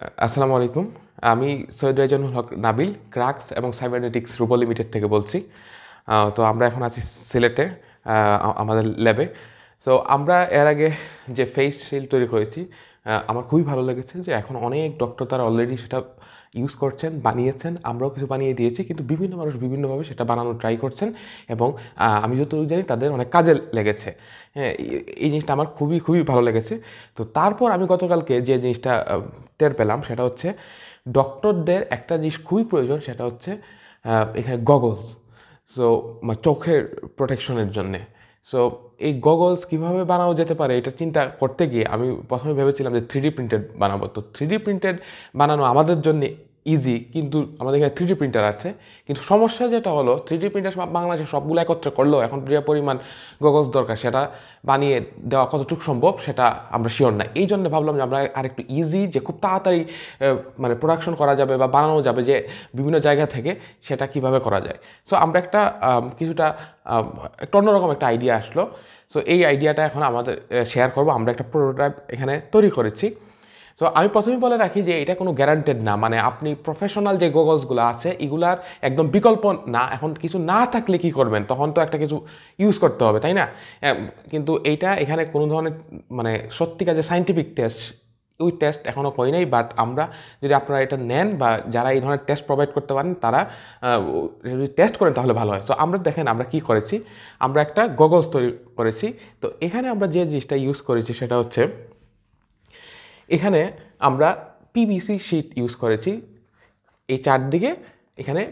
আসসালামু আলাইকুম। আমি সৈয়দ রাইজানুল হক নাবিল, ক্রাক্স এবং সাইবারনেটিক্স রুবো লিমিটেড থেকে বলছি। তো আমরা এখন আছি সিলেটে আমাদের ল্যাবে। সো আমরা এর আগে যে ফেস শিল্ড তৈরি করেছি আমার খুবই ভালো লেগেছে যে এখন অনেক ডক্টর তারা অলরেডি সেটা ইউজ করছেন, বানিয়েছেন, আমরাও কিছু বানিয়ে দিয়েছি, কিন্তু বিভিন্ন মানুষ বিভিন্নভাবে সেটা বানানোর ট্রাই করছেন এবং আমি যতটুকু জানি তাদের অনেক কাজে লেগেছে। হ্যাঁ এই- এই জিনিসটা আমার খুবই খুবই ভালো লেগেছে। তো তারপর আমি গতকালকে যে জিনিসটা টের পেলাম সেটা হচ্ছে ডক্টরদের একটা জিনিস খুবই প্রয়োজন, সেটা হচ্ছে এখানে গগলস সো চোখের প্রোটেকশনের জন্যে। সো এই গগলস কীভাবে বানানো যেতে পারে, এটা চিন্তা করতে গিয়ে আমি প্রথমে ভেবেছিলাম যে থ্রি প্রিন্টেড বানাবো। তো থ্রি প্রিন্টেড বানানো আমাদের জন্য ইজি কিন্তু আমাদের এখানে থ্রি প্রিন্টার আছে। কিন্তু সমস্যা যেটা হলো থ্রি প্রিন্টার বাংলাদেশে সবগুলো একত্রে করলেও এখন যে পরিমাণ গগলস দরকার, সেটা বানিয়ে দেওয়া কতটুকু সম্ভব সেটা আমরা শিওর না এই জন্য ভাবলাম যে আমরা আরেকটু ইজি যে খুব তাড়াতাড়ি মানে প্রোডাকশন করা যাবে বা বানানো যাবে যে বিভিন্ন জায়গা থেকে, সেটা কীভাবে করা যায়। সো আমরা একটা কিছুটা একটা অন্যরকম একটা আইডিয়া আসলো। সো এই আইডিয়াটা এখন আমাদের শেয়ার করব। আমরা একটা প্রোটোটাইপ এখানে তৈরি করেছি। সো আমি প্রথমেই বলে রাখি যে এটা কোনো গ্যারান্টেড না। মানে আপনি প্রফেশনাল যে গগলসগুলো আছে, এগুলার একদম বিকল্প না। এখন কিছু না থাকলে কি করবেন? তখন তো একটা কিছু ইউজ করতে হবে, তাই না? কিন্তু এইটা এখানে কোনো ধরনের মানে সত্যিকার যে সাইন্টিফিক টেস্ট ওই টেস্ট এখনও করি নাই। বাট আমরা যদি আপনারা এটা নেন বা যারা এই ধরনের টেস্ট প্রোভাইড করতে পারেন, তারা যদি টেস্ট করেন তাহলে ভালো হয়। সো আমরা দেখেন আমরা কি করেছি? আমরা একটা গগলস তৈরি করেছি। তো এখানে আমরা যে জিনিসটা ইউজ করেছি সেটা হচ্ছে এখানে আমরা পিভিসি শিট ইউজ করেছি। এই চারদিকে এখানে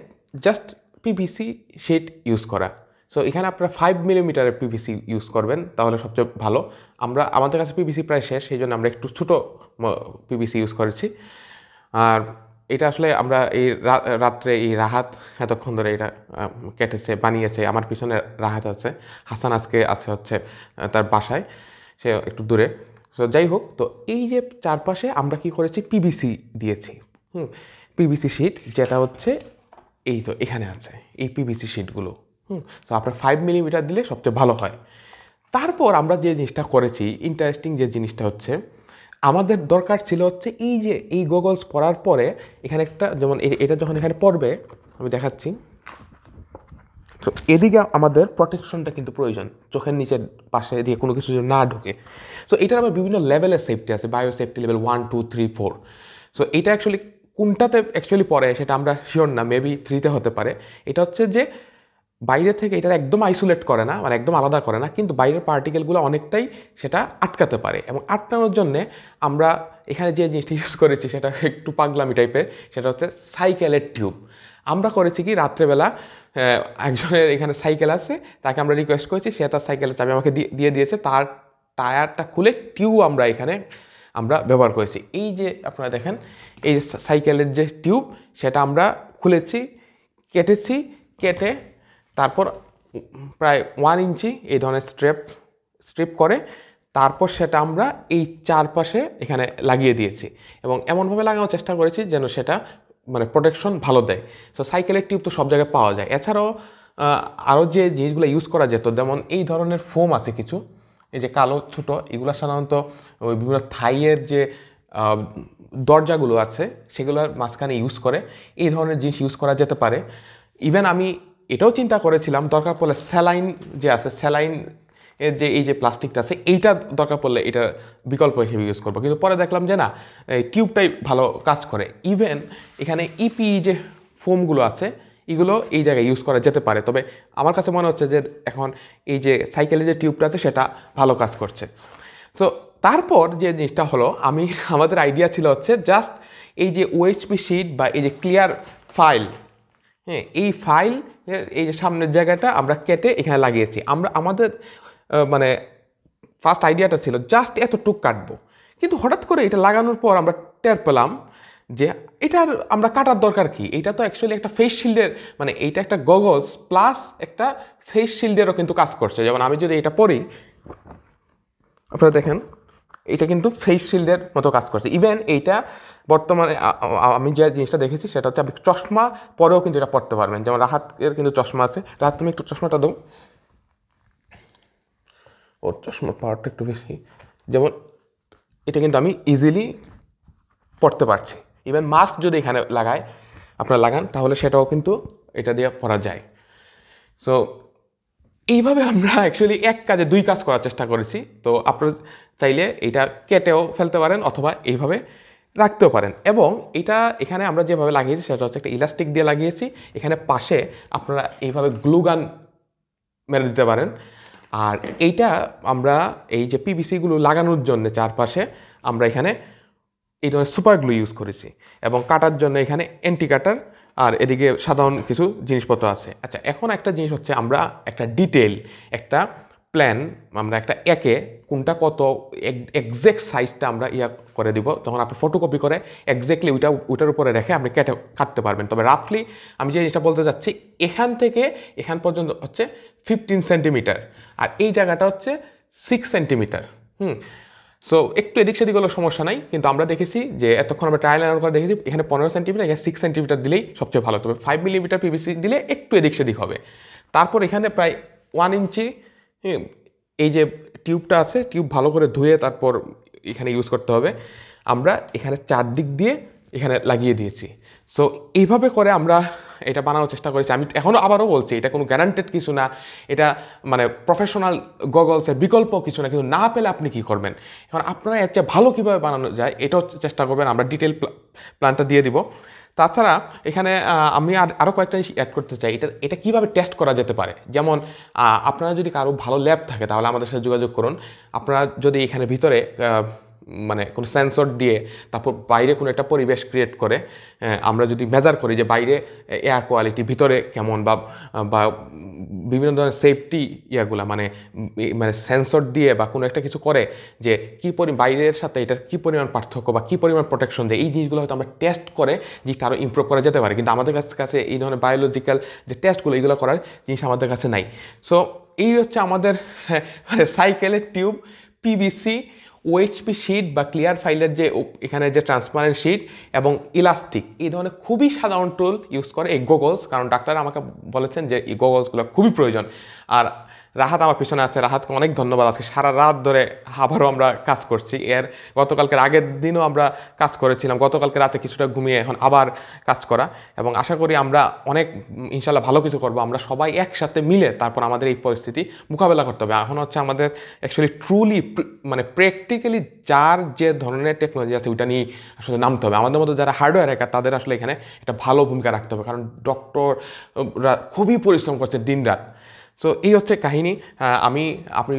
জাস্ট পিভিসি শিট ইউজ করা। সো এখানে আপনারা ফাইভ মিলিমিটারের পিভিসি ইউজ করবেন, তাহলে সবচেয়ে ভালো। আমরা, আমাদের কাছে পিভিসি প্রায় শেষ, সেই জন্য আমরা একটু ছোটো পিভিসি ইউজ করেছি। আর এটা আসলে আমরা এই রাত্রে এই রাহাত, এতক্ষণ ধরে এটা কেটেছে, বানিয়েছে, আমার পিছনে রাহাত আছে। হাসান আজকে আছে হচ্ছে তার বাসায়, সে একটু দূরে। তো যাই হোক, তো এই যে চারপাশে আমরা কি করেছি? পিভিসি দিয়েছি। হুম পিভিসি শিট যেটা হচ্ছে এই তো, এখানে আছে, এই পিভিসি শিটগুলো হুম, তো আপনার ফাইভ মিলিমিটার দিলে সবচেয়ে ভালো হয়। তারপর আমরা যে জিনিসটা করেছি ইন্টারেস্টিং যে জিনিসটা হচ্ছে, আমাদের দরকার ছিল হচ্ছে এই যে, এই গগলস পরার পরে এখানে একটা, যেমন এটা যখন এখানে পড়বে, আমি দেখাচ্ছি। তো এদিকে আমাদের প্রোটেকশনটা কিন্তু প্রয়োজন। চোখের নিচের পাশে দিয়ে কোনো কিছু না ঢোকে। সো এটার আবার বিভিন্ন লেভেলের সেফটি আছে। Bio safety level one two three four so এটা অ্যাকচুয়ালি কোনটাতে অ্যাকচুয়ালি পড়ে সেটা আমরা শিওর না। মেবি থ্রিতে হতে পারে। এটা হচ্ছে যে বাইরে থেকে এটা একদম আইসোলেট করে না মানে একদম আলাদা করে না। কিন্তু বাইরের পার্টিকেলগুলো অনেকটাই সেটা আটকাতে পারে। এবং আটকানোর জন্যে আমরা এখানে যে জিনিসটা ইউজ করেছি সেটা একটু পাগলামি টাইপের সেটা হচ্ছে সাইকেলের টিউব আমরা করেছি কি, রাত্রেবেলা একজনের এখানে সাইকেল আছে, তাকে আমরা রিকোয়েস্ট করেছি, সে তার সাইকেলের চাবি আমাকে দিয়ে- দিয়ে দিয়েছে, তার টায়ারটা খুলে টিউব আমরা এখানে, আমরা ব্যবহার করেছি। এই যে আপনারা দেখেন, এই যে সাইকেলের যে টিউব, সেটা আমরা খুলেছি, কেটেছি, কেটে তারপর প্রায় ওয়ান ইঞ্চি এই ধরনের স্ট্রেপ স্ট্রিপ করে, তারপর সেটা আমরা এই চারপাশে এখানে লাগিয়ে দিয়েছি। এবং এমনভাবে লাগানোর চেষ্টা করেছি যেন সেটা মানে প্রোটেকশন ভালো দেয়। সো সাইকেলের টিউব তো সব জায়গায় পাওয়া যায়। এছাড়াও আরও যে জিনিসগুলো ইউজ করা যেত, যেমন এই ধরনের ফোম আছে কিছু, এই যে কালো, ছোটো, এগুলো সাধারণত ওই বিভিন্ন থাইয়ের যে দরজাগুলো আছে, সেগুলোর মাঝখানে ইউজ করে। এই ধরনের জিনিস ইউজ করা যেতে পারে। ইভেন আমি এটাও চিন্তা করেছিলাম, দরকার পড়লে স্যালাইন যে আছে স্যালাইন এর যে এই যে প্লাস্টিকটা আছে, এইটা দরকার পড়লে এটা বিকল্প হিসেবে ইউজ করব। কিন্তু পরে দেখলাম যে না, এই টিউবটাই ভালো কাজ করে। ইভেন এখানে ইপি যে ফোমগুলো আছে, এগুলো এই জায়গায় ইউজ করা যেতে পারে। তবে আমার কাছে মনে হচ্ছে যে এখন এই যে সাইকেলের যে টিউবটা আছে, সেটা ভালো কাজ করছে। সো তারপর যে জিনিসটা হলো, আমি, আমাদের আইডিয়া ছিল হচ্ছে জাস্ট এই যে ওএইচপি শিট বা এই যে ক্লিয়ার ফাইল হ্যাঁ এই ফাইল এই যে সামনের জায়গাটা আমরা কেটে এখানে লাগিয়েছি। আমরা, আমাদের মানে ফার্স্ট আইডিয়াটা ছিল জাস্ট এতটুক কাটবো। কিন্তু হঠাৎ করে এটা লাগানোর পর আমরা টের পেলাম যে এটার আমরা কাটার দরকার কি? এটা তো অ্যাকচুয়ালি একটা ফেস শিল্ডের মানে এইটা একটা গগলস প্লাস একটা ফেস শিল্ডেরও কিন্তু কাজ করছে। যেমন আমি যদি এটা পরি, আপনারা দেখেন, এটা কিন্তু ফেস শিল্ডের মতো কাজ করছে। ইভেন এইটা বর্তমানে আমি যে জিনিসটা দেখেছি সেটা হচ্ছে আপনি চশমা পরেও কিন্তু এটা পড়তে পারবেন। যেমন রাহাতের কিন্তু চশমা আছে। রাহাত, তুমি একটু চশমাটা দাও। ওর চশমার পাওয়ারটা একটু বেশি। যেমন, এটা কিন্তু আমি ইজিলি পড়তে পারছি। ইভেন মাস্ক যদি এখানে লাগায়, আপনারা লাগান, তাহলে সেটাও কিন্তু এটা দিয়ে পরা যায়। সো এইভাবে আমরা অ্যাকচুয়ালি এক কাজে দুই কাজ করার চেষ্টা করেছি। তো আপনারা চাইলে এটা কেটেও ফেলতে পারেন অথবা এইভাবে রাখতেও পারেন। এবং এটা এখানে আমরা যেভাবে লাগিয়েছি, সেটা হচ্ছে একটা ইলাস্টিক দিয়ে লাগিয়েছি। এখানে পাশে আপনারা এইভাবে গ্লুগান মেরে দিতে পারেন। আর এইটা আমরা এই যে পিভিসিগুলো লাগানোর জন্য চারপাশে আমরা এখানে এই ধরনের সুপার গ্লু ইউজ করেছি এবং কাটার জন্য এখানে অ্যান্টি কাটার আর এদিকে সাধারণ কিছু জিনিসপত্র আছে। আচ্ছা এখন একটা জিনিস হচ্ছে আমরা একটা ডিটেল একটা প্ল্যান আমরা একটা একে কোনটা কত এক্সাক্ট সাইজটা আমরা ইয়া করে দিব, তখন আপনি ফটোকপি করে এক্স্যাক্টলি ওইটা, ওইটার উপরে রেখে আপনি কেটে কাটতে পারবেন। তবে রাফলি আমি যে জিনিসটা বলতে চাচ্ছি, এখান থেকে, এখান পর্যন্ত হচ্ছে ফিফটিন সেন্টিমিটার আর এই জায়গাটা হচ্ছে সিক্স সেন্টিমিটার হুম। সো একটু এদিক সেদিক হলো সমস্যা নাই, কিন্তু আমরা দেখেছি যে এতক্ষণ আমরা ট্রায়াল এনার করে দেখেছি, এখানে পনেরো সেন্টিমিটার এখানে সিক্স সেন্টিমিটার দিলেই সবচেয়ে ভালো, তবে ফাইভ মিলিমিটার পিভিসি দিলে একটু এদিক সেদিক হবে। তারপর এখানে প্রায় ওয়ান ইঞ্চি হুম, এই যে টিউবটা আছে টিউব ভালো করে ধুয়ে তারপর এখানে ইউজ করতে হবে। আমরা এখানে চারদিক দিয়ে এখানে লাগিয়ে দিয়েছি। সো এইভাবে করে আমরা এটা বানানোর চেষ্টা করেছি। আমি এখনও আবারও বলছি এটা কোনো গ্যারান্টেড কিছু না। এটা মানে প্রফেশনাল গগলসের বিকল্প কিছু না। কিন্তু না পেলে আপনি কি করবেন? এখন আপনারা এর চেয়ে ভালো কীভাবে বানানো যায় এটাও চেষ্টা করবেন। আমরা ডিটেল প্ল্যানটা দিয়ে দিব। তাছাড়া এখানে আমি আর আরও কয়েকটা জিনিস অ্যাড করতে চাই। এটা এটা কীভাবে টেস্ট করা যেতে পারে? যেমন আপনারা যদি কারও ভালো ল্যাব থাকে, তাহলে আমাদের সাথে যোগাযোগ করুন। আপনারা যদি এখানে ভিতরে মানে কোনো সেন্সর দিয়ে তারপর বাইরে কোনো একটা পরিবেশ ক্রিয়েট করে আমরা যদি মেজার করি যে বাইরে এয়ার কোয়ালিটি ভিতরে কেমন বা বা বিভিন্ন ধরনের সেফটি ইয়াগুলা মানে মানে সেন্সর দিয়ে বা কোনো একটা কিছু করে যে কী পরি, বাইরের সাথে এটার কী পরিমাণ পার্থক্য বা কী পরিমাণ প্রোটেকশন দেয়, এই জিনিসগুলো হয়তো আমরা টেস্ট করে জিনিসটা আরও ইমপ্রুভ করা যেতে পারে। কিন্তু আমাদের কাছে এই ধরনের বায়োলজিক্যাল যে টেস্টগুলো এইগুলো করার জিনিস আমাদের কাছে নাই। সো এই হচ্ছে আমাদের সাইকেলের টিউব পিবিসি ওএইচপি শিট বা ক্লিয়ার ফাইলের যে এখানে যে ট্রান্সপারেন্ট শিট এবং ইলাস্টিক এই ধরনের খুবই সাধারণ টুল ইউজ করে এই গোগলস কারণ ডাক্তার আমাকে বলেছেন যে এই গোগলসগুলো খুবই প্রয়োজন। আর রাহাত আমার পিছনে আছে। রাহাতকে অনেক ধন্যবাদ আজকে। সারা রাত ধরে আবারও আমরা কাজ করছি। এর গতকালকের আগের দিনও আমরা কাজ করেছিলাম। গতকালকে রাতে কিছুটা ঘুমিয়ে এখন আবার কাজ করা। এবং আশা করি আমরা অনেক, ইনশাল্লাহ ভালো কিছু করব। আমরা সবাই একসাথে মিলে তারপর আমাদের এই পরিস্থিতি মোকাবেলা করতে হবে। এখন হচ্ছে আমাদের অ্যাকচুয়ালি ট্রুলি মানে প্র্যাকটিক্যালি যার যে ধরনের টেকনোলজি আছে, ওইটা নিয়ে আসলে নামতে হবে। আমাদের মধ্যে যারা হার্ডওয়্যার একা তাদের আসলে এখানে একটা ভালো ভূমিকা রাখতে হবে। কারণ ডক্টররা খুবই পরিশ্রম করছে দিনরাত। সো এই হচ্ছে কাহিনী। আমি, আপনি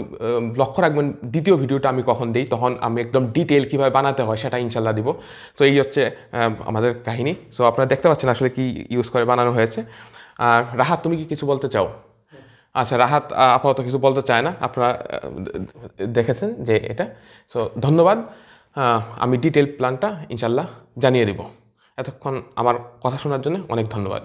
লক্ষ্য রাখবেন, দ্বিতীয় ভিডিওটা আমি কখন দিই, তখন আমি একদম ডিটেল কীভাবে বানাতে হয় সেটা ইনশাল্লাহ দিব। সো এই হচ্ছে আমাদের কাহিনী। সো আপনারা দেখতে পাচ্ছেন আসলে কি ইউজ করে বানানো হয়েছে। আর রাহাত, তুমি কি কিছু বলতে চাও? আচ্ছা রাহাত আপাতত কিছু বলতে চায় না। আপনারা দেখেছেন যে এটা। সো ধন্যবাদ। আমি ডিটেল প্ল্যানটা ইনশাল্লাহ জানিয়ে দিব। এতক্ষণ আমার কথা শোনার জন্য অনেক ধন্যবাদ।